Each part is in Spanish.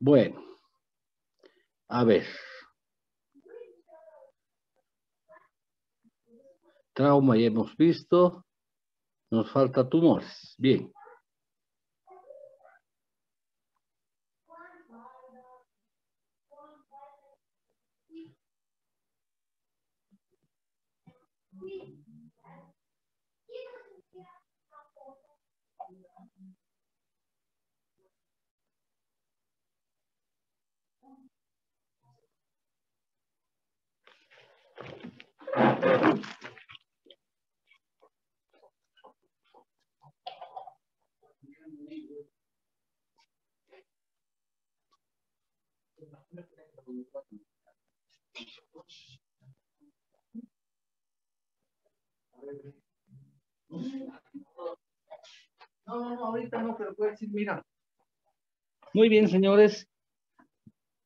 Bueno, a ver. Trauma ya hemos visto. Nos falta tumores. Bien. No, no, no, ahorita no, pero puedes decir, mira. Muy bien, señores.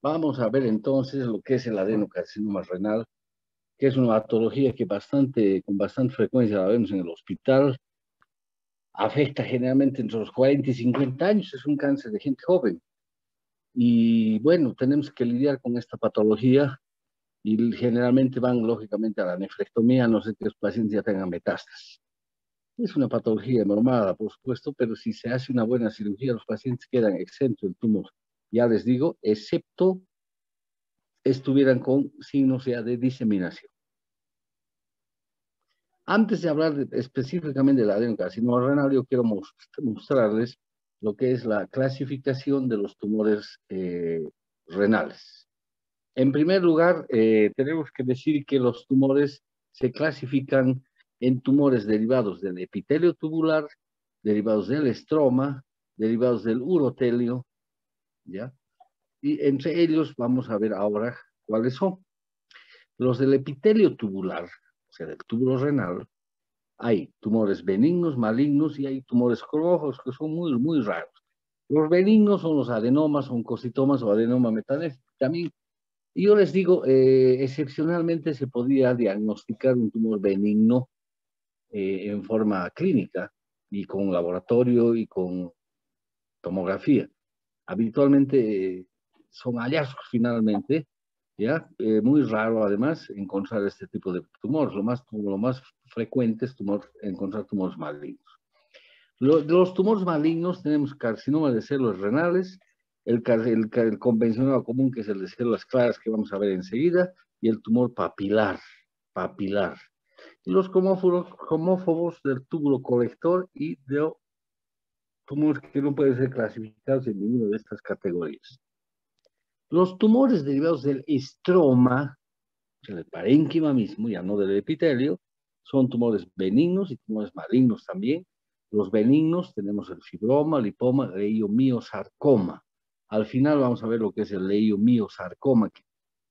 Vamos a ver entonces lo que es el adenocarcinoma renal, que es una patología que bastante, con bastante frecuencia la vemos en el hospital. Afecta generalmente entre los 40 y 50 años, es un cáncer de gente joven. Y bueno, tenemos que lidiar con esta patología y generalmente van lógicamente a la nefrectomía, no sé que los pacientes ya tengan metástasis. Es una patología normada, por supuesto, pero si se hace una buena cirugía, los pacientes quedan exentos del tumor. Ya les digo, excepto estuvieran con signos ya de diseminación. Antes de hablar específicamente de la adenocarcinoma renal, yo quiero mostrarles lo que es la clasificación de los tumores eh, renales. En primer lugar, eh, tenemos que decir que los tumores se clasifican en tumores derivados del epitelio tubular, derivados del estroma, derivados del urotelio, ¿ya? Y entre ellos vamos a ver ahora cuáles son. Los del epitelio tubular, o sea, del túbulo renal, hay tumores benignos, malignos y hay tumores rojos que son muy, muy raros. Los benignos son los adenomas, son cositomas o adenoma metanésico. También, yo les digo, eh, excepcionalmente se podría diagnosticar un tumor benigno eh, en forma clínica y con laboratorio y con tomografía. Habitualmente eh, son hallazgos finalmente, ¿ya? Eh, muy raro además encontrar este tipo de tumores. Lo más, lo más frecuente es tumor, encontrar tumores malignos. de los tumores malignos tenemos carcinoma de células renales, el, el, el, convencional común que es el de células claras que vamos a ver enseguida, y el tumor papilar, papilar los homófobos del túbulo colector y de tumores que no pueden ser clasificados en ninguna de estas categorías. Los tumores derivados del estroma, del parénquima mismo, ya no del epitelio, son tumores benignos y tumores malignos también. Los benignos tenemos el fibroma, lipoma, leiomiosarcoma. Al final vamos a ver lo que es el leiomiosarcoma, que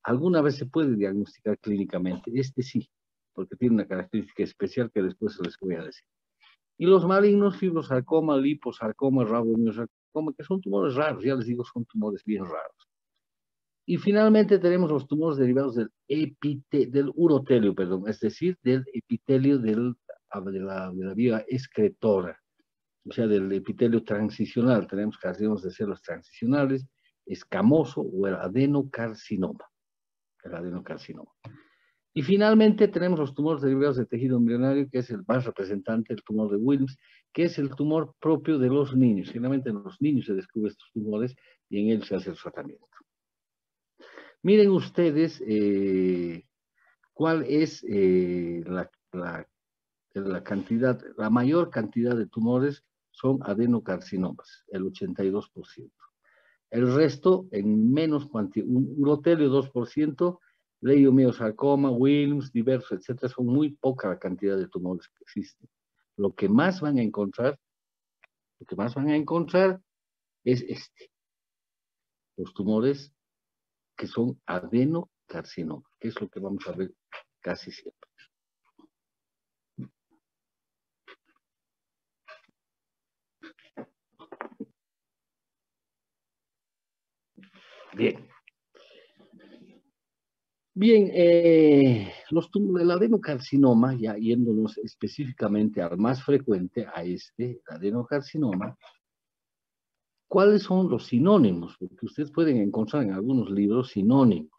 alguna vez se puede diagnosticar clínicamente. Este sí, porque tiene una característica especial que después les voy a decir. Y los malignos, fibrosarcoma, liposarcoma, rabomiosarcoma, que son tumores raros, ya les digo, son tumores bien raros. Y finalmente tenemos los tumores derivados del, del urotelio, perdón, es decir, del epitelio del, de, la, de vía excretora, o sea, del epitelio transicional. Tenemos carcinomas de células transicionales, escamoso o el adenocarcinoma. El adenocarcinoma. Y finalmente tenemos los tumores derivados del tejido embrionario, que es el más representante, el tumor de Wilms, que es el tumor propio de los niños. Generalmente en los niños se descubren estos tumores y en ellos se hace el tratamiento. Miren ustedes eh, cuál es eh, la, cantidad, la mayor cantidad de tumores son adenocarcinomas, el 82%. El resto, en menos cantidad, un urotelio 2%, leiomiosarcoma, Wilms, diversos, etcétera, son muy poca la cantidad de tumores que existen. Lo que más van a encontrar, lo que más van a encontrar es este. Los tumores que son adenocarcinoma, que es lo que vamos a ver casi siempre. Bien. Bien, eh, los el adenocarcinoma, ya yéndonos específicamente al más frecuente, a este, adenocarcinoma, ¿Cuáles son los sinónimos? Porque ustedes pueden encontrar en algunos libros sinónimos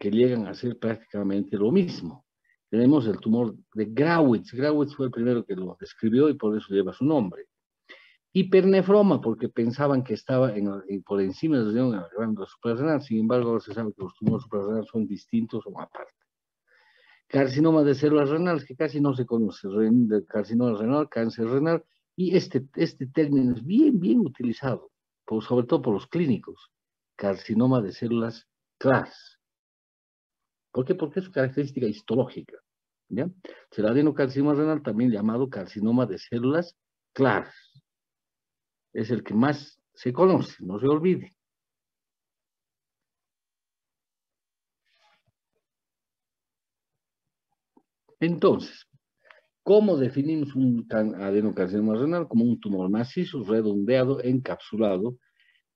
que llegan a ser prácticamente lo mismo. Tenemos el tumor de Grawitz. Grawitz fue el primero que lo describió y por eso lleva su nombre. Hipernefroma, porque pensaban que estaba por encima de la glándula suprarrenal. Sin embargo, ahora se sabe que los tumores suprarrenales son distintos o aparte. Carcinoma de células renales, que casi no se conoce. Carcinoma renal, cáncer renal. Y este, este término es bien, bien utilizado, sobre todo por los clínicos. Carcinoma de células claras. ¿Por qué? Porque es su característica histológica. ¿ya? El adenocarcinoma renal, también llamado carcinoma de células claras. Es el que más se conoce, no se olvide. Entonces, ¿cómo definimos un adenocarcinoma renal? Como un tumor macizo, redondeado, encapsulado,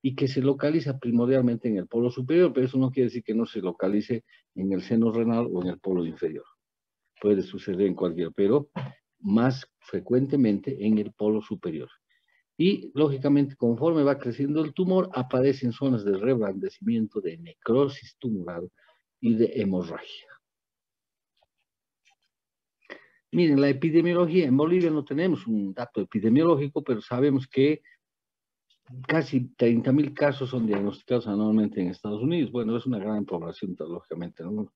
y que se localiza primordialmente en el polo superior, pero eso no quiere decir que no se localice en el seno renal o en el polo inferior. Puede suceder en cualquier, pero más frecuentemente en el polo superior. Y, lógicamente, conforme va creciendo el tumor, aparecen zonas de reblandecimiento, de necrosis tumoral y de hemorragia. Miren, la epidemiología, en Bolivia no tenemos un dato epidemiológico, pero sabemos que casi 30.000 casos son diagnosticados anualmente en Estados Unidos. Bueno, es una gran población, lógicamente, ¿no?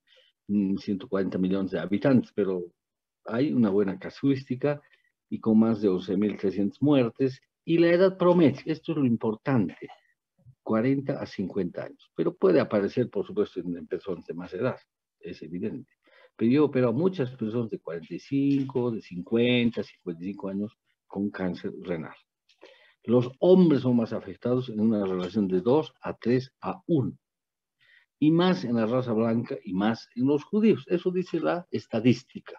140 mm, millones de habitantes, pero hay una buena casuística y con más de 11.300 muertes. Y la edad promedio, esto es lo importante, 40 a 50 años. Pero puede aparecer, por supuesto, en personas de más edad, es evidente. Pero yo a muchas personas de 45, de 50, 55 años con cáncer renal. Los hombres son más afectados en una relación de 2 a 3 a 1. Y más en la raza blanca y más en los judíos. Eso dice la estadística.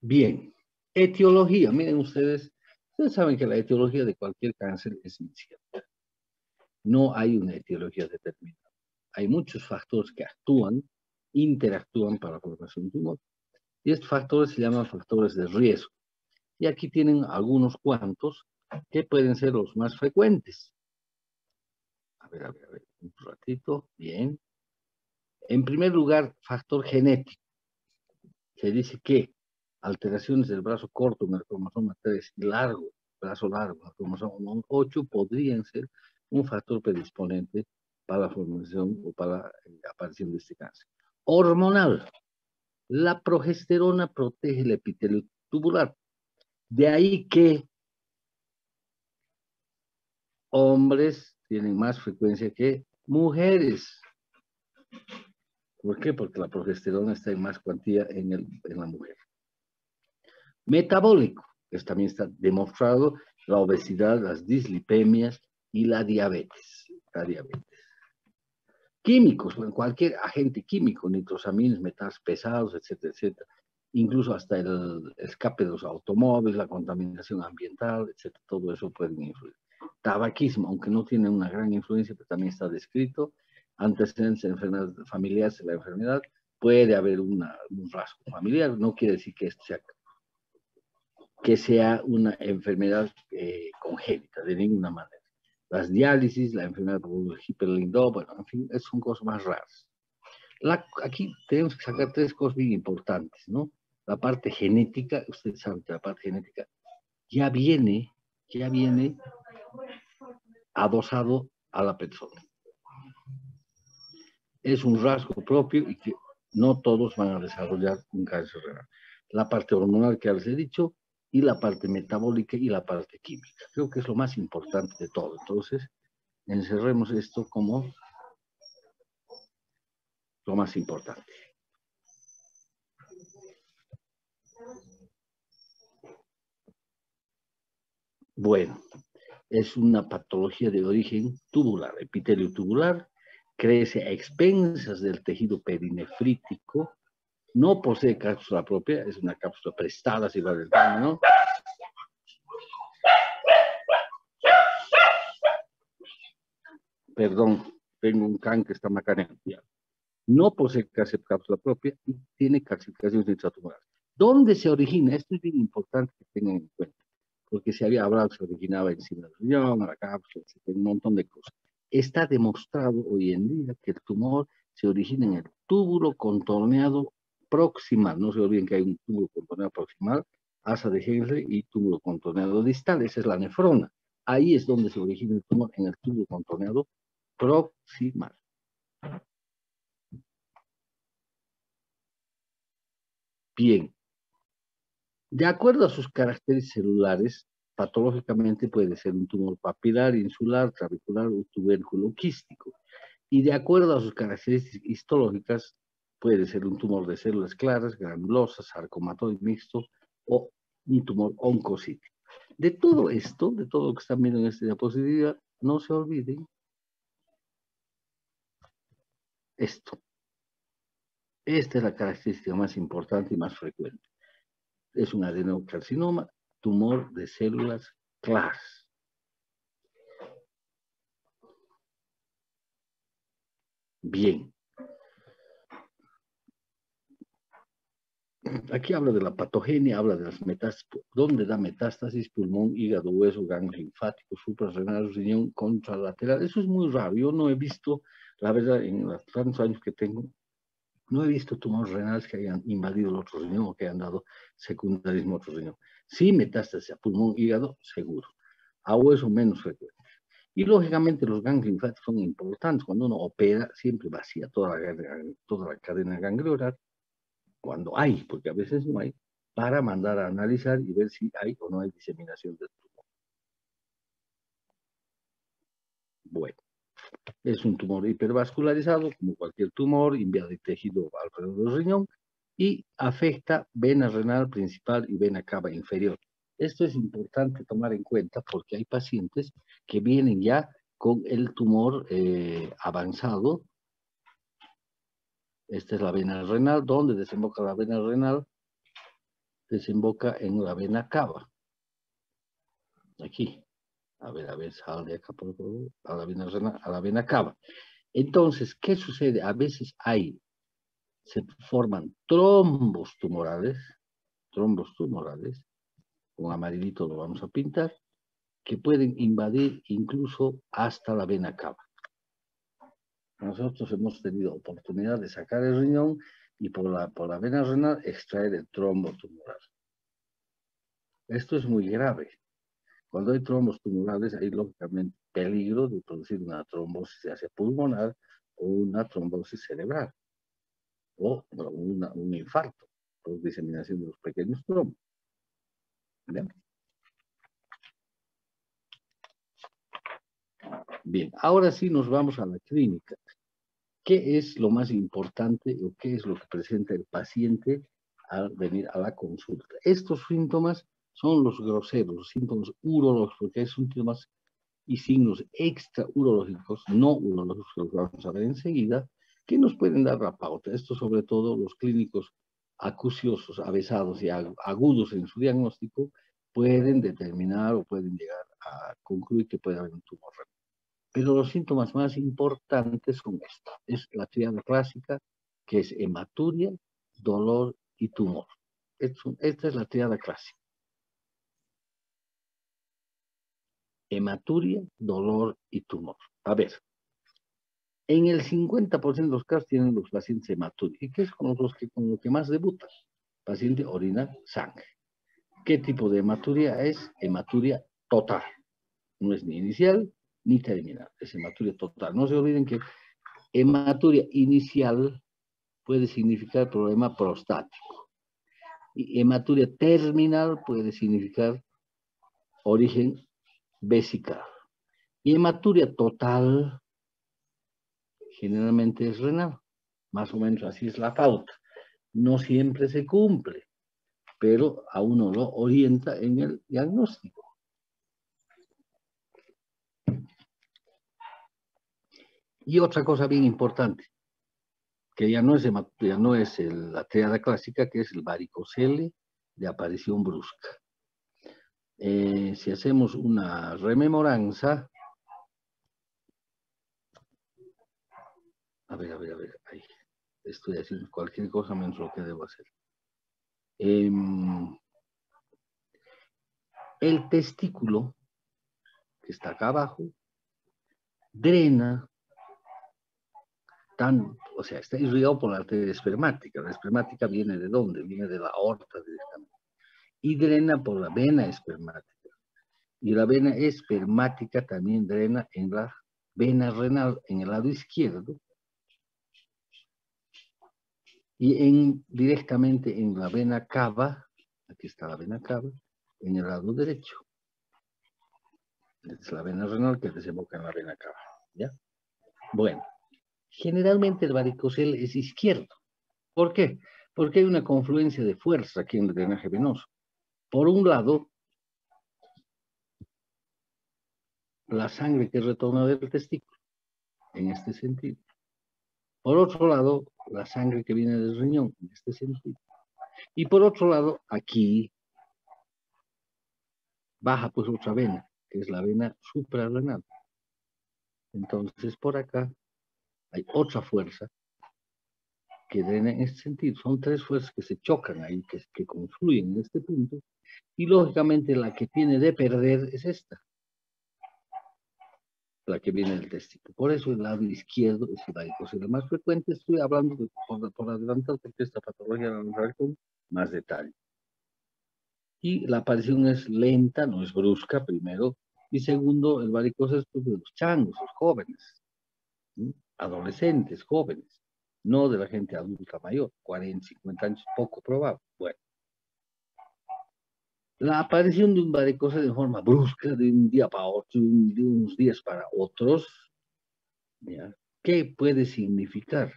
Bien, etiología. Miren ustedes, ustedes saben que la etiología de cualquier cáncer es incierta. No hay una etiología determinada. Hay muchos factores que actúan interactúan para la formación de tumor. Y estos factores se llaman factores de riesgo. Y aquí tienen algunos cuantos que pueden ser los más frecuentes. A ver, a ver, a ver, un ratito, bien. En primer lugar, factor genético. Se dice que alteraciones del brazo corto en el cromosoma 3 y largo, brazo largo, el cromosoma 8, podrían ser un factor predisponente para la formación o para la aparición de este cáncer hormonal. La progesterona protege el epitelio tubular. De ahí que hombres tienen más frecuencia que mujeres. ¿Por qué? Porque la progesterona está en más cuantía en, en la mujer. Metabólico, esto también está demostrado, la obesidad, las dislipemias y la diabetes. La diabetes químicos, cualquier agente químico, nitrosaminas, metales pesados, etcétera, etcétera. Incluso hasta el escape de los automóviles, la contaminación ambiental, etcétera, todo eso puede influir. Tabaquismo, aunque no tiene una gran influencia, pero también está descrito. Antecedentes de enfermedades familiares de la enfermedad, puede haber un rasgo familiar, no quiere decir que sea, que sea una enfermedad eh, congénita, de ninguna manera las diálisis, la enfermedad por hiperlindó, bueno, en fin, son cosas más raras. aquí tenemos que sacar tres cosas bien importantes, ¿no? La parte genética, ustedes saben que la parte genética ya viene, ya viene adosado a la persona. Es un rasgo propio y que no todos van a desarrollar un cáncer renal. La parte hormonal que ya les he dicho, y la parte metabólica y la parte química. Creo que es lo más importante de todo. Entonces, encerremos esto como lo más importante. Bueno, es una patología de origen tubular, epitelio tubular, crece a expensas del tejido perinefrítico, no posee cápsula propia, es una cápsula prestada, si va del ¿no? Perdón, tengo un can que está macaneando. no posee cápsula propia y tiene calcificaciones intratumorales. ¿Dónde se origina? Esto es bien importante que tengan en cuenta, porque se había hablado que se originaba encima del riñón, la cápsula, un montón de cosas. Está demostrado hoy en día que el tumor se origina en el túbulo contorneado proximal. No se olviden que hay un túbulo contorneado proximal, asa de Henle y túbulo contorneado distal. Esa es la nefrona. Ahí es donde se origina el tumor, en el túbulo contorneado proximal. Bien. De acuerdo a sus caracteres celulares, patológicamente puede ser un tumor papilar, insular, trabecular o tubérculo quístico. Y de acuerdo a sus características histológicas, puede ser un tumor de células claras, granulosas, sarcomatoide mixto o un tumor oncocítico. De todo esto, de todo lo que están viendo en esta diapositiva, no se olviden esto. Esta es la característica más importante y más frecuente. Es un adenocarcinoma, tumor de células claras. Bien. Aquí habla de la patogenia, habla de las metástasis, ¿dónde da metástasis? Pulmón, hígado, hueso, ganglio linfático, suprarrenal, riñón, contralateral. Eso es muy raro. Yo no he visto, la verdad, en los tantos años que tengo, no he visto tumores renales que hayan invadido el otro riñón o que hayan dado secundarismo a otro riñón. Sí, metástasis a pulmón, hígado, seguro. A hueso menos frecuente. Y lógicamente los ganglios linfáticos son importantes. Cuando uno opera, siempre vacía toda la, toda la cadena ganglionar, cuando hay, porque a veces no hay, para mandar a analizar y ver si hay o no hay diseminación del tumor. Bueno, es un tumor hipervascularizado, como cualquier tumor, invade tejido alrededor del riñón y afecta vena renal principal y vena cava inferior. Esto es importante tomar en cuenta porque hay pacientes que vienen ya con el tumor eh, avanzado. Esta es la vena renal, donde desemboca la vena renal, desemboca en la vena cava. Aquí. A ver, a ver, sal de acá, por favor, a la vena renal, a la vena cava. Entonces, ¿qué sucede? A veces hay, se forman trombos tumorales, trombos tumorales, con amarillito lo vamos a pintar, que pueden invadir incluso hasta la vena cava. Nosotros hemos tenido oportunidad de sacar el riñón y por la, por la vena renal extraer el trombo tumoral. Esto es muy grave. Cuando hay trombos tumorales hay lógicamente peligro de producir una trombosis hacia pulmonar o una trombosis cerebral o un infarto por diseminación de los pequeños trombos. Bien, ahora sí nos vamos a la clínica. ¿Qué es lo más importante o qué es lo que presenta el paciente al venir a la consulta? Estos síntomas son los groseros, los síntomas urológicos, porque hay síntomas y signos extra urológicos, no urológicos, que los vamos a ver enseguida, que nos pueden dar la pauta. Esto sobre todo los clínicos acuciosos, avesados y agudos en su diagnóstico, pueden determinar o pueden llegar a concluir que puede haber un tumor. Pero los síntomas más importantes son estos. Es la triada clásica, que es hematuria, dolor y tumor. Esta es la triada clásica. Hematuria, dolor y tumor. A ver, en el 50% de los casos tienen los pacientes hematuria. ¿Y qué es con los que, con que más debutan? Paciente orina sangre. ¿Qué tipo de hematuria es? Hematuria total. No es ni inicial ni terminal, es hematuria total. No se olviden que hematuria inicial puede significar problema prostático. Y hematuria terminal puede significar origen vesical. Y hematuria total generalmente es renal. Más o menos así es la pauta. No siempre se cumple, pero a uno lo orienta en el diagnóstico. Y otra cosa bien importante, que ya no es, ya no es la triada clásica, que es el varicocele de aparición brusca. Eh, si hacemos una rememoranza, a ver, a ver, a ver, ahí. estoy haciendo cualquier cosa menos lo que debo hacer. Em, el testículo, que está acá abajo, drena, tan, o sea, está irrigado por la arteria espermática. La espermática viene de dónde? Viene de la aorta directamente. Y drena por la vena espermática. Y la vena espermática también drena en la vena renal, en el lado izquierdo. Y en, directamente en la vena cava, aquí está la vena cava, en el lado derecho. es la vena renal que desemboca en la vena cava. ¿Ya? Bueno, generalmente el varicocel es izquierdo. ¿Por qué? Porque hay una confluencia de fuerza aquí en el drenaje venoso. Por un lado, la sangre que retorna del testículo, en este sentido. Por otro lado, la sangre que viene del riñón, en este sentido. Y por otro lado, aquí baja pues otra vena, que es la vena suprarrenal. Entonces, por acá hay otra fuerza que drena en este sentido. Son tres fuerzas que se chocan ahí, que, que confluyen en este punto. Y lógicamente la que tiene de perder es esta, la que viene del testículo. Por eso el lado izquierdo es el varicocele más frecuente. Estoy hablando de, por, por adelantado porque esta patología la vamos a ver con más detalle. Y la aparición es lenta, no es brusca, primero. Y segundo, el varicocele es pues, de los changos, los jóvenes, adolescentes, jóvenes, no de la gente adulta mayor, 40, 50 años, poco probable. Bueno. La aparición de un varicocele de forma brusca, de un día para otro, de unos días para otros, ¿qué puede significar?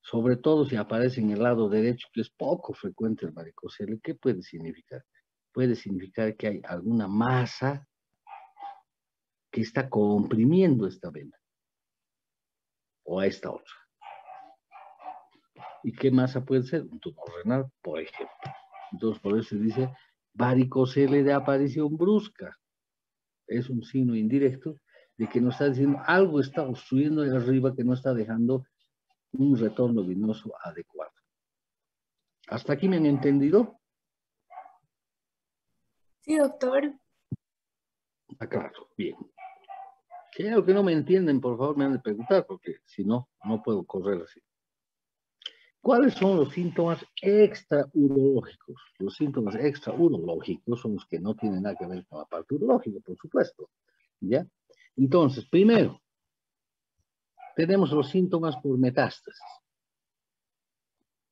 Sobre todo si aparece en el lado derecho, que es poco frecuente el varicocele, ¿qué puede significar? Puede significar que hay alguna masa que está comprimiendo esta vena o a esta otra. ¿Y qué masa puede ser? Un tumor renal, por ejemplo. Entonces, por eso se dice varicocele de aparición brusca. Es un signo indirecto de que nos está diciendo algo está obstruyendo de arriba que no está dejando un retorno venoso adecuado. ¿Hasta aquí me han entendido? Sí, doctor. Ah, claro, bien. Hay algo que no me entienden, por favor me han de preguntar, porque si no, no puedo correr así. ¿Cuáles son los síntomas extraurológicos? Los síntomas extraurológicos son los que no tienen nada que ver con la parte urológica, por supuesto. ¿Ya? Entonces, primero, tenemos los síntomas por metástasis.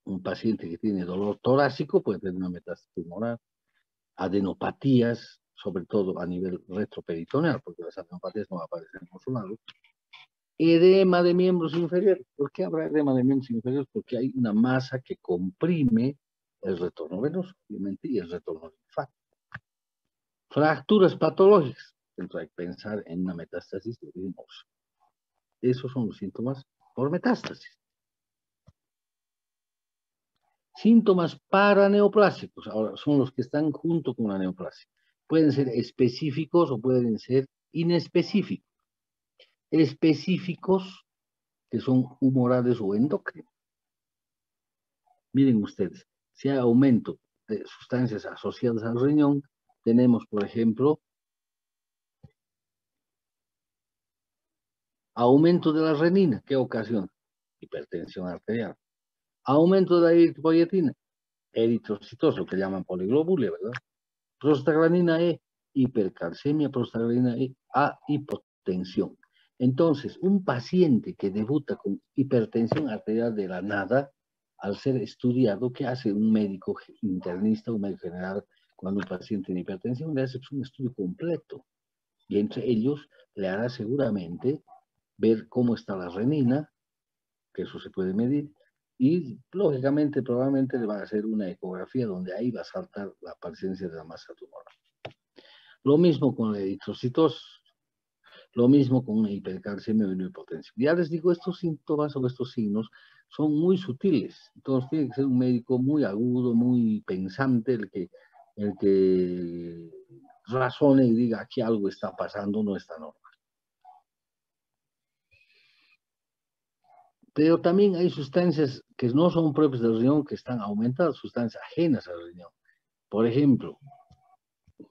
Un paciente que tiene dolor torácico puede tener una metástasis tumoral, adenopatías, sobre todo a nivel retroperitoneal, porque las adenopatías no aparecen en su lado, edema de miembros inferiores. ¿Por qué habrá edema de miembros inferiores? Porque hay una masa que comprime el retorno venoso, obviamente, y el retorno linfático. Fracturas patológicas. Entonces hay que pensar en una metástasis de venosa. Esos son los síntomas por metástasis. Síntomas paraneoplásicos, ahora son los que están junto con la neoplasia. Pueden ser específicos o pueden ser inespecíficos específicos que son humorales o endocrinos. Miren ustedes, si hay aumento de sustancias asociadas al riñón, tenemos, por ejemplo, aumento de la renina, ¿qué ocasiona? Hipertensión arterial. Aumento de la eritropoyetina, eritrocitos, lo que llaman poliglobulia, ¿verdad? Prostaglandina E, hipercalcemia, prostaglandina E, a hipotensión. Entonces, un paciente que debuta con hipertensión arterial de la nada, al ser estudiado, ¿qué hace un médico internista, un médico general, cuando un paciente tiene hipertensión? Le hace un estudio completo. Y entre ellos le hará seguramente ver cómo está la renina, que eso se puede medir, y lógicamente probablemente le va a hacer una ecografía donde ahí va a saltar la presencia de la masa tumoral. Lo mismo con la eritrocitosis lo mismo con una hipercalcemia o una hipotensión. Ya les digo, estos síntomas o estos signos son muy sutiles. Entonces tiene que ser un médico muy agudo, muy pensante, el que, el que razone y diga que algo está pasando, no está normal. Pero también hay sustancias que no son propias del riñón que están aumentadas, sustancias ajenas al riñón. Por ejemplo,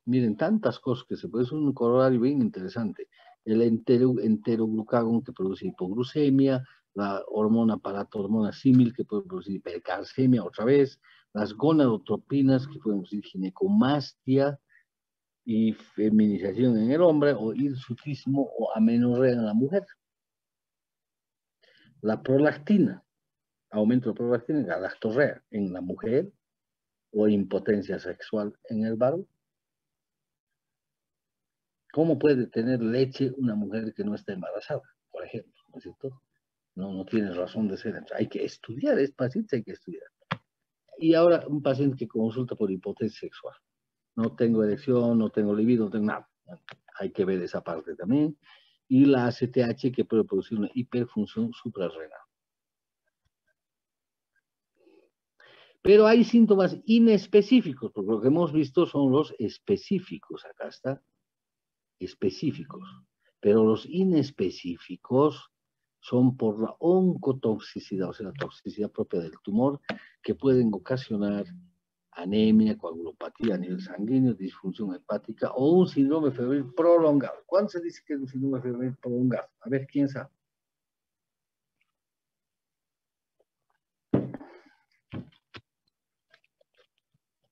miren, tantas cosas que se puede, es un corolario bien interesante. El entero, enteroglucagón que produce hipoglucemia, la hormona paratormona símil que puede producir hipercalcemia otra vez, las gonadotropinas que pueden producir ginecomastia y feminización en el hombre o hirsutismo o amenorrea en la mujer. La prolactina, aumento de prolactina, galactorrea en la mujer o impotencia sexual en el varón. ¿Cómo puede tener leche una mujer que no está embarazada, por ejemplo? ¿No es cierto? No, no tiene razón de ser. Hay que estudiar, es paciente, hay que estudiar. Y ahora un paciente que consulta por hipotesis sexual. No tengo erección, no tengo libido, no tengo nada. Hay que ver esa parte también. Y la ACTH que puede producir una hiperfunción suprarrenal. Pero hay síntomas inespecíficos, porque lo que hemos visto son los específicos. Acá está, específicos. Pero los inespecíficos son por la oncotoxicidad, o sea, la toxicidad propia del tumor, que pueden ocasionar anemia, coagulopatía a nivel sanguíneo, disfunción hepática o un síndrome febril prolongado. ¿Cuándo se dice que es un síndrome febril prolongado? A ver, ¿quién sabe?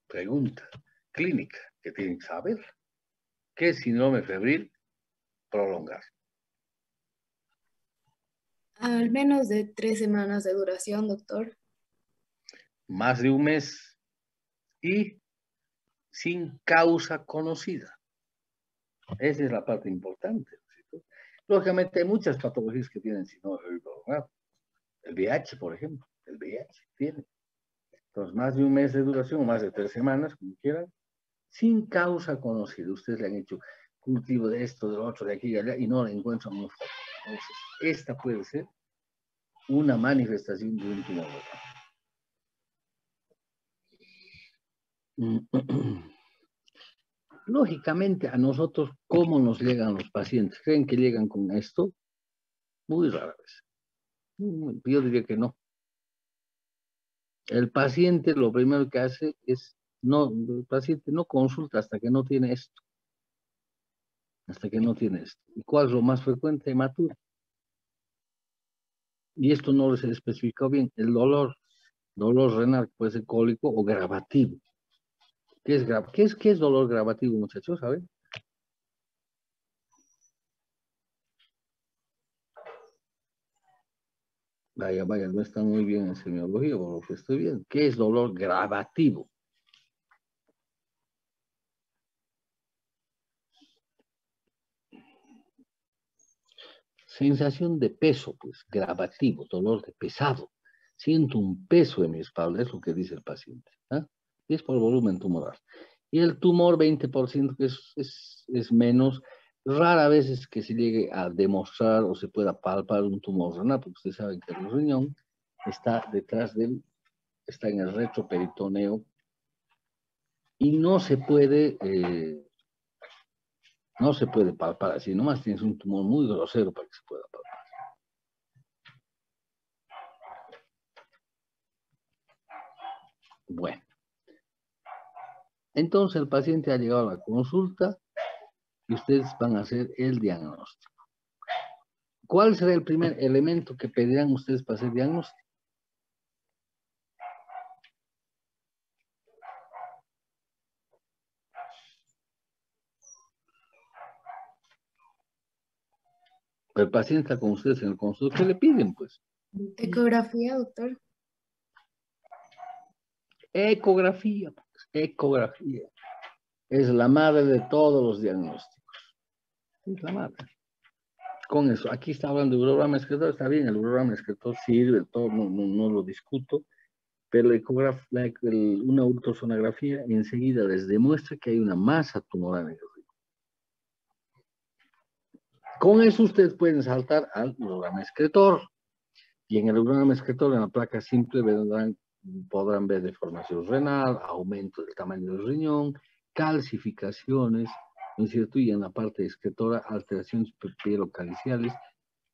Pregunta clínica que tienen que saber. ¿Qué es síndrome febril prolongado? Al menos de tres semanas de duración, doctor. Más de un mes y sin causa conocida. Esa es la parte importante. Lógicamente hay muchas patologías que tienen prolongado. El VIH, por ejemplo, el VIH tiene. Entonces, más de un mes de duración, más de tres semanas, como quieran, sin causa conocida. Ustedes le han hecho cultivo de esto, de lo otro, de aquí y allá, y no le encuentran un foco. Entonces, esta puede ser una manifestación de un tumor. Lógicamente, a nosotros, ¿cómo nos llegan los pacientes? ¿Creen que llegan con esto? Muy rara vez. Yo diría que no. El paciente lo primero que hace es, no, el paciente no consulta hasta que no tiene esto hasta que no tiene esto. ¿Y cuál es lo más frecuente? Hematuro. Y esto no les especificó bien. El dolor, dolor renal puede ser cólico o gravativo. ¿Qué es, ¿Qué es, qué es dolor gravativo, muchachos? ¿Saben? Vaya, vaya, no está muy bien en semiología, por lo que estoy bien. ¿Qué es dolor gravativo? Sensación de peso, pues, gravativo, dolor de pesado. Siento un peso en mi espalda, es lo que dice el paciente. ¿ah? Y es por volumen tumoral. Y el tumor, 20%, que es, es, menos, rara vez es que se llegue a demostrar o se pueda palpar un tumor renal, porque ustedes saben que el riñón está detrás del, está en el retroperitoneo y no se puede eh, no se puede palpar así, nomás tienes un tumor muy grosero para que se pueda palpar. Bueno. Entonces el paciente ha llegado a la consulta y ustedes van a hacer el diagnóstico. ¿Cuál será el primer elemento que pedirán ustedes para hacer diagnóstico? el paciente está con ustedes en el consultorio, ¿qué le piden, pues? Ecografía, doctor. Ecografía, ecografía. Es la madre de todos los diagnósticos. Es la madre. Con eso, aquí está hablando de urograma excretor, está bien, el urograma excretor sirve, todo, no, no, lo discuto, pero una ultrasonografía enseguida les demuestra que hay una masa tumoral en el con eso ustedes pueden saltar al programa excretor. Y en el programa excretor, en la placa simple, podrán ver deformación renal, aumento del tamaño del riñón, calcificaciones, ¿no es cierto? Y en la parte excretora, alteraciones pielocaliciales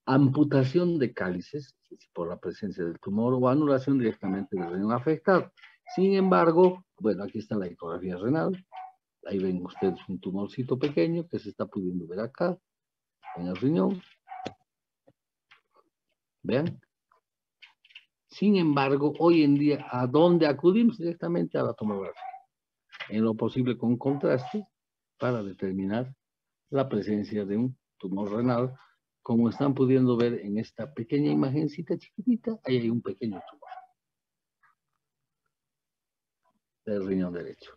amputación de cálices por la presencia del tumor o anulación directamente del riñón afectado. Sin embargo, bueno, aquí está la ecografía renal. Ahí ven ustedes un tumorcito pequeño que se está pudiendo ver acá, en el riñón. Vean. Sin embargo, hoy en día, ¿a dónde acudimos? Directamente a la tomografía. En lo posible con contraste para determinar la presencia de un tumor renal. Como están pudiendo ver en esta pequeña imagencita chiquitita, ahí hay un pequeño tumor del riñón derecho.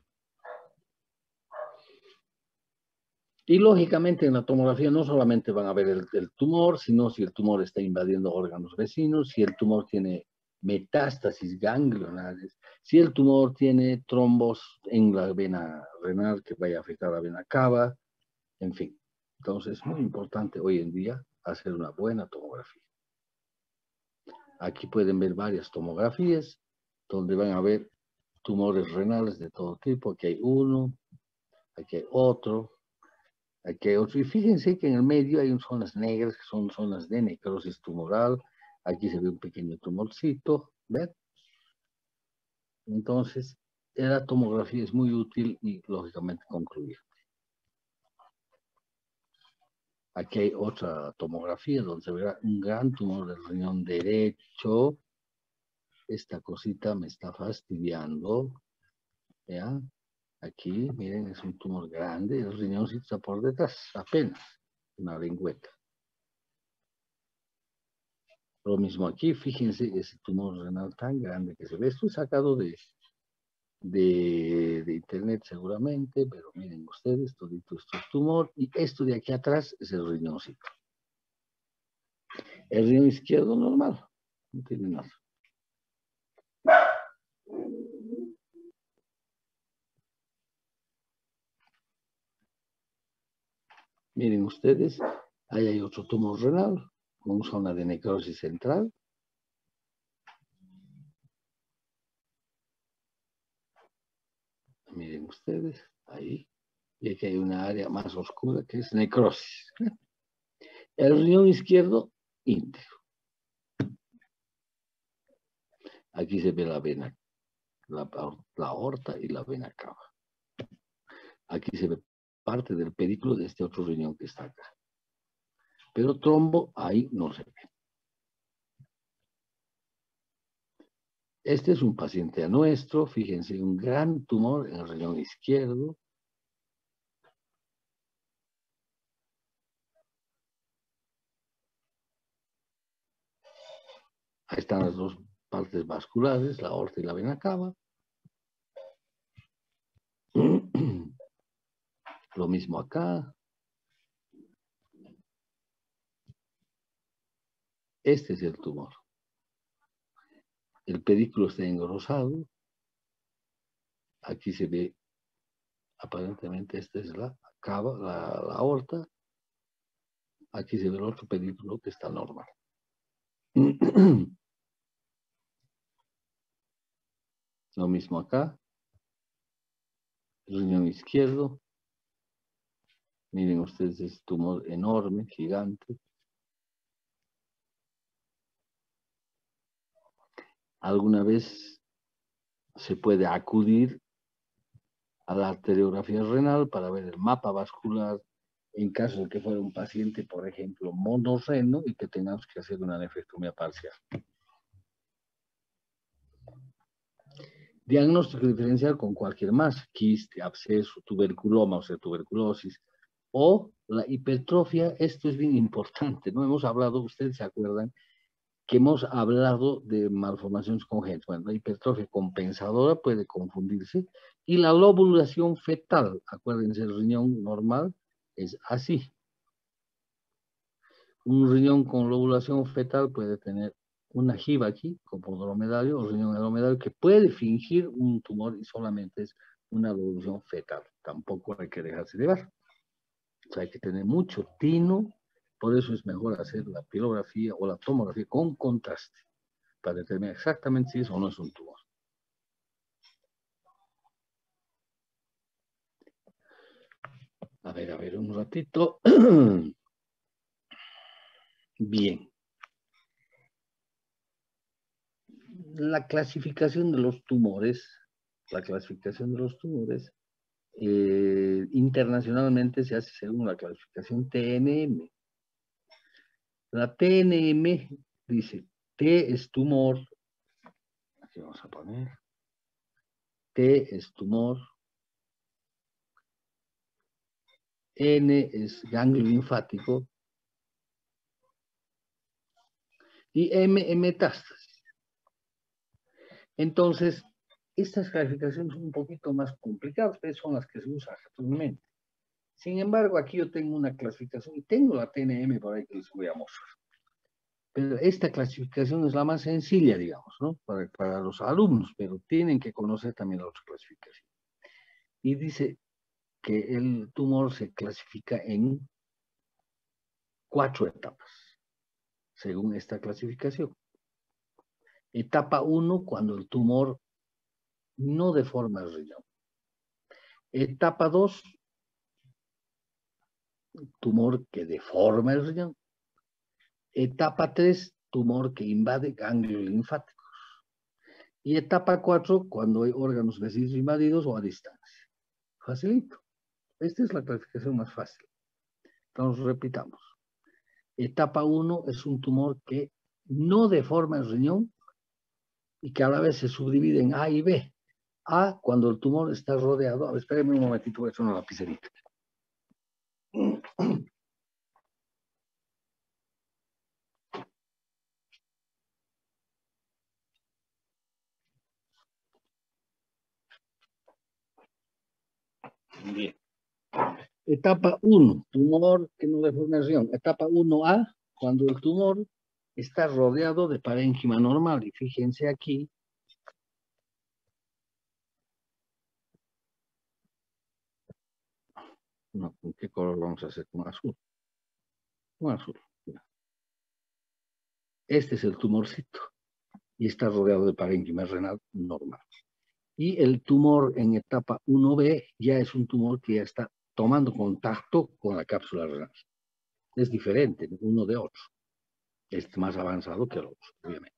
Y lógicamente en la tomografía no solamente van a ver el, tumor, sino si el tumor está invadiendo órganos vecinos, si el tumor tiene metástasis ganglionales, si el tumor tiene trombos en la vena renal que vaya a afectar la vena cava, en fin. Entonces es muy importante hoy en día hacer una buena tomografía. Aquí pueden ver varias tomografías donde van a ver tumores renales de todo tipo. Aquí hay uno, aquí hay otro, aquí hay otro. Y fíjense que en el medio hay zonas negras que son zonas de necrosis tumoral. Aquí se ve un pequeño tumorcito, ¿ven? Entonces, la tomografía es muy útil y lógicamente concluir. Aquí hay otra tomografía donde se verá un gran tumor del riñón derecho esta cosita me está fastidiando. ¿Ya? Aquí, miren, es un tumor grande, el riñoncito está por detrás, apenas, una lengüeta. Lo mismo aquí, fíjense, ese tumor renal tan grande que se ve. Esto es sacado de, de, internet seguramente, pero miren ustedes, todo esto es tumor. Y esto de aquí atrás es el riñoncito. El riñón izquierdo normal, no tiene nada. Miren ustedes, ahí hay otro tumor renal con zona de necrosis central. Miren ustedes, ahí. Y aquí hay una área más oscura que es necrosis. El riñón izquierdo, íntegro. Aquí se ve la vena, la, la aorta y la vena cava. Aquí se ve parte del pedículo de este otro riñón que está acá. Pero trombo ahí no se ve. Este es un paciente a nuestro, fíjense, un gran tumor en el riñón izquierdo. Ahí están las dos partes vasculares, la aorta y la vena cava. Lo mismo acá. Este es el tumor. El pedículo está engrosado. Aquí se ve, aparentemente esta es la cava, la, aorta. Aquí se ve el otro pedículo que está normal. Lo mismo acá. riñón izquierdo. Miren ustedes ese tumor enorme, gigante. Alguna vez se puede acudir a la arteriografía renal para ver el mapa vascular en caso de que fuera un paciente, por ejemplo, monorreno y que tengamos que hacer una nefrectomía parcial. Diagnóstico diferencial con cualquier más, quiste, absceso, tuberculoma, o sea, tuberculosis, o la hipertrofia, esto es bien importante, no hemos hablado, ustedes se acuerdan, que hemos hablado de malformaciones congénitas. Bueno, la hipertrofia compensadora puede confundirse y la lobulación fetal, acuérdense, el riñón normal es así. Un riñón con lobulación fetal puede tener una jiba aquí, como dromedario, o riñón dromedario, que puede fingir un tumor y solamente es una lobulación fetal. Tampoco hay que dejarse llevar. O sea, hay que tener mucho tino, por eso es mejor hacer la pilografía o la tomografía con contraste, para determinar exactamente si es o no es un tumor. A ver, a ver, un ratito. Bien. La clasificación de los tumores, la clasificación de los tumores, eh, internacionalmente se hace según la clasificación TNM. La TNM dice, T es tumor, aquí vamos a poner, T es tumor, N es ganglio linfático y M es metástasis. Entonces, estas clasificaciones son un poquito más complicadas, pero son las que se usan actualmente. Sin embargo, aquí yo tengo una clasificación y tengo la TNM por ahí que les voy a mostrar. Pero esta clasificación es la más sencilla, digamos, ¿no? Para, los alumnos, pero tienen que conocer también la otra clasificación. Y dice que el tumor se clasifica en cuatro etapas, según esta clasificación. Etapa 1, cuando el tumor no deforma el riñón. Etapa 2, tumor que deforma el riñón. Etapa 3, tumor que invade ganglios linfáticos. Y etapa 4, cuando hay órganos vecinos invadidos o a distancia. Facilito. Esta es la clasificación más fácil. Entonces, repitamos. Etapa 1 es un tumor que no deforma el riñón y que a la vez se subdivide en A y B. A, cuando el tumor está rodeado. A ver, espérenme un momentito, voy a hacer una lapicerita. Bien. Etapa 1, tumor que no deformación. Etapa 1A, cuando el tumor está rodeado de parénquima normal. Y fíjense aquí, No, ¿con qué color vamos a hacer? Con azul. Con azul. Este es el tumorcito y está rodeado de parénquima renal normal. Y el tumor en etapa 1B ya es un tumor que ya está tomando contacto con la cápsula renal. Es diferente uno de otro. Es más avanzado que el otro, obviamente.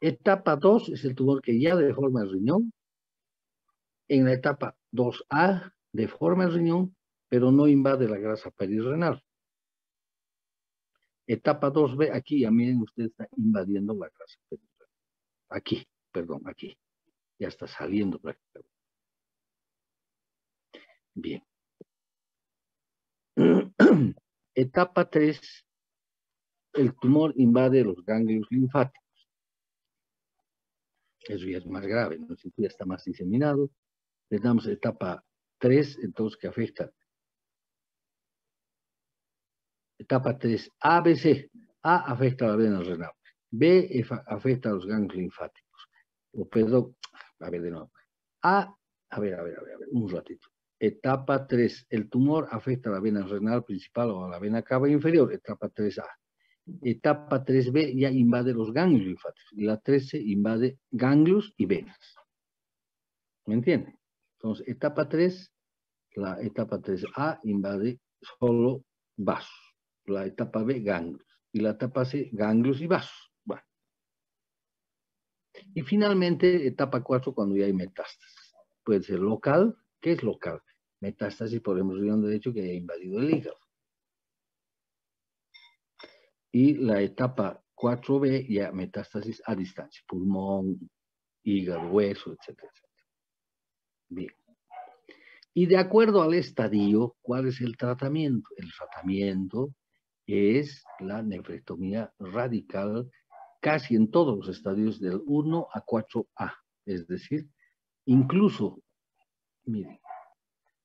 Etapa 2 es el tumor que ya deforma el riñón. En la etapa 2A deforma el riñón, pero no invade la grasa perirrenal. Etapa 2B, aquí ya miren, usted está invadiendo la grasa perirrenal. Aquí, perdón, aquí. Ya está saliendo prácticamente. Bien. Etapa 3, el tumor invade los ganglios linfáticos. Eso ya es más grave, ¿no? Si ya está más diseminado, le damos etapa 3, entonces que afecta. Etapa 3, A, B, C. A afecta a la vena renal. B afecta a los ganglios linfáticos. O perdón, a ver de nuevo. A, a ver, a ver, a ver, a ver, un ratito. Etapa 3, el tumor afecta a la vena renal principal o a la vena cava inferior. Etapa 3A. Etapa 3B ya invade los ganglios linfáticos. Y la 13 invade ganglios y venas. ¿Me entienden? Entonces, etapa 3, la etapa 3A invade solo vasos. La etapa B, ganglios. Y la etapa C, ganglios y vasos. Bueno. Y finalmente, etapa 4, cuando ya hay metástasis. Puede ser local. ¿Qué es local? Metástasis por hemorragia derecho que haya invadido el hígado. Y la etapa 4B, ya metástasis a distancia. Pulmón, hígado, hueso, etcétera, etcétera. Bien. Y de acuerdo al estadio, ¿cuál es el tratamiento? El tratamiento es la nefrectomía radical casi en todos los estadios del 1 a 4A. Es decir, incluso, miren,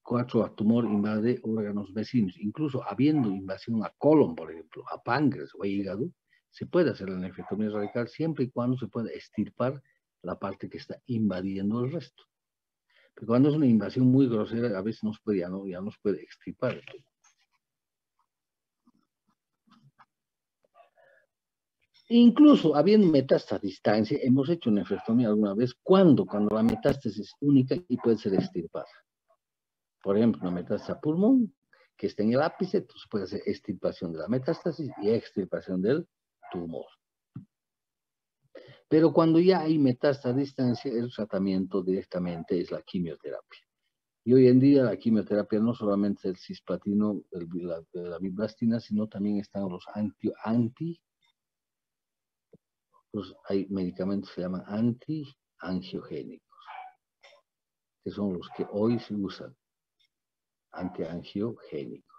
4A tumor invade órganos vecinos, incluso habiendo invasión a colon, por ejemplo, a páncreas o a hígado, se puede hacer la nefrectomía radical siempre y cuando se pueda extirpar la parte que está invadiendo el resto. Pero cuando es una invasión muy grosera, a veces nos puede, ya, no, ya nos puede extirpar. Incluso habiendo metástasis a distancia, hemos hecho una nefrectomía alguna vez. ¿Cuándo? Cuando la metástasis es única y puede ser extirpada. Por ejemplo, una metástasis a pulmón que esté en el ápice, entonces puede hacer extirpación de la metástasis y extirpación del tumor. Pero cuando ya hay metástasis a distancia, el tratamiento directamente es la quimioterapia. Y hoy en día la quimioterapia no solamente el cisplatino, el, la, la sino también están los anti, hay medicamentos que se llaman antiangiogénicos, que son los que hoy se usan, antiangiogénicos.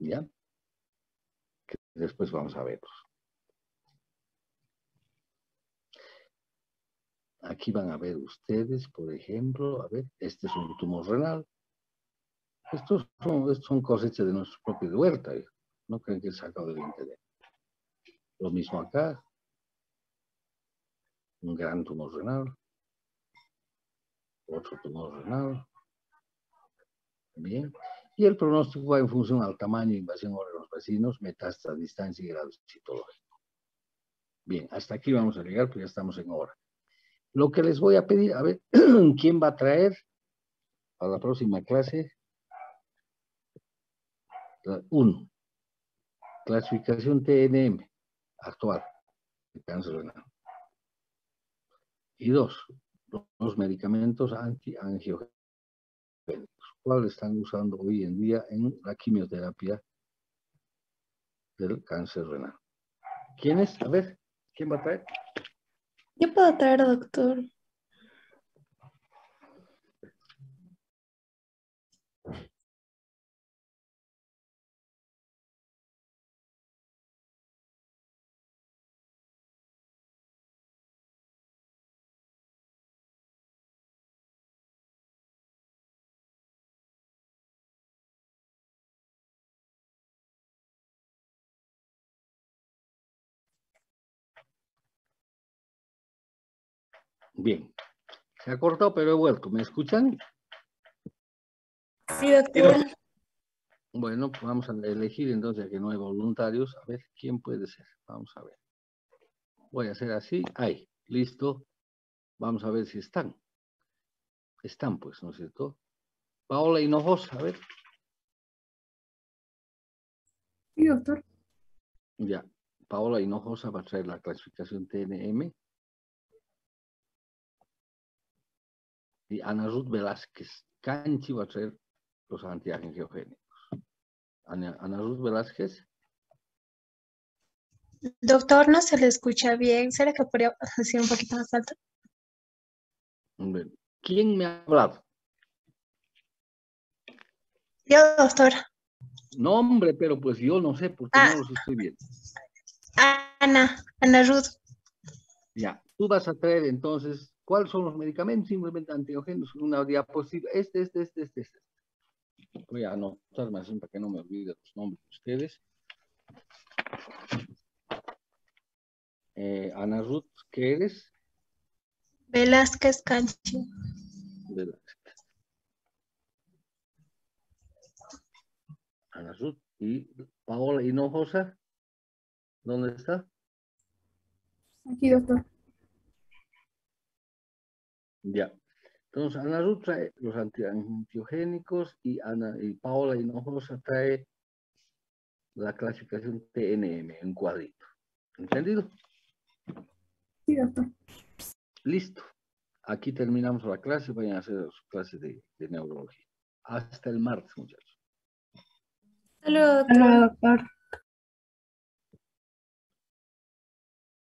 ¿Ya? Después vamos a verlos. Aquí van a ver ustedes, por ejemplo, a ver, este es un tumor renal. Estos son, estos son cosechas de nuestro propio huerta. No creen que he sacado del internet. Lo mismo acá. Un gran tumor renal. Otro tumor renal. Bien. Y el pronóstico va en función al tamaño, invasión de órganos vecinos, metástasis, distancia y grado citológico. Bien, hasta aquí vamos a llegar, porque ya estamos en hora. Lo que les voy a pedir, a ver, ¿quién va a traer a la próxima clase? Uno, clasificación TNM actual de cáncer renal. Y dos, los medicamentos antiangiogénicos. ¿Cuáles están usando hoy en día en la quimioterapia del cáncer renal? ¿Quiénes? A ver, ¿quién va a traer? Yo puedo traer, doctor. Bien. Se ha cortado, pero he vuelto. ¿Me escuchan? Sí, doctor. Bueno, pues vamos a elegir entonces, que no hay voluntarios. A ver, ¿quién puede ser? Vamos a ver. Voy a hacer así. Ahí, listo. Vamos a ver si están. Están, pues, ¿no es cierto? Paola Hinojosa, a ver. Sí, doctor. Ya. Paola Hinojosa va a traer la clasificación TNM. Y Ana Ruth Velázquez Canchi va a ser los antiangiogénicos. Ana, Ana Ruth Velázquez. Doctor, no se le escucha bien. ¿Será que podría decir un poquito más alto? ¿Quién me ha hablado? Yo, doctor. No, hombre, pero pues yo no sé por qué Ah. no los estoy viendo. Ana, Ana Ruth. Ya, tú vas a traer entonces, ¿cuáles son los medicamentos? Simplemente antiogénicos, una diapositiva, este, este, este, este, este. Voy a anotar más bien para que no me olvide los nombres de ustedes. Eh, Ana Ruth, ¿qué eres? Velázquez Canchi. Velázquez. Ana Ruth y Paola Hinojosa, ¿dónde está? Aquí, doctor. Ya. Entonces, Ana Ruth trae los antiangiogénicos y, Ana, y Paola Hinojosa trae la clasificación TNM en cuadrito. ¿Entendido? Sí, doctor. Listo. Aquí terminamos la clase. Vayan a hacer su clase de, de neurología. Hasta el martes, muchachos. Hasta luego, doctor. doctor.